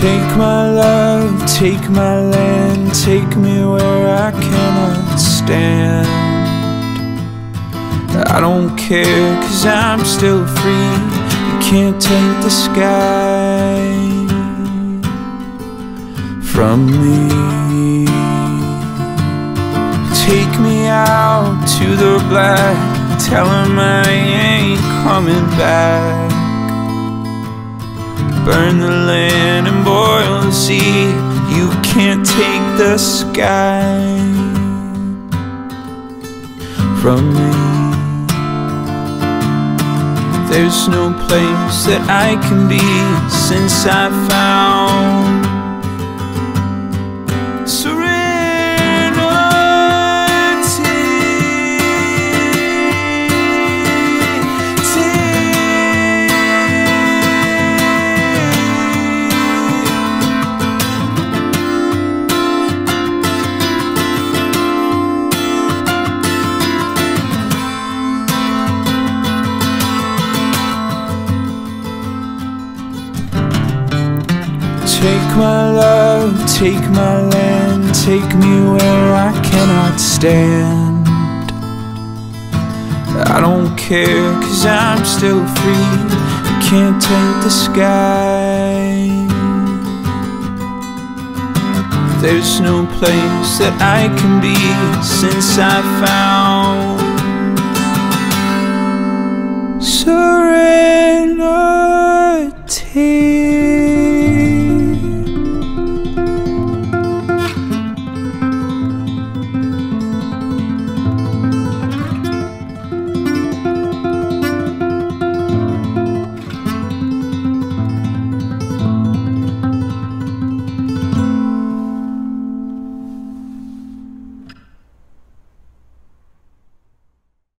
Take my love, take my land, take me where I cannot stand. I don't care, cause I'm still free. You can't take the sky from me. Take me out to the black, tell him I ain't coming back. Burn the land and boil the sea. You can't take the sky from me. There's no place that I can be since I found Take my love, take my land, take me where I cannot stand. I don't care, cause I'm still free. You can't take the sky. There's no place that I can be since I found serenity.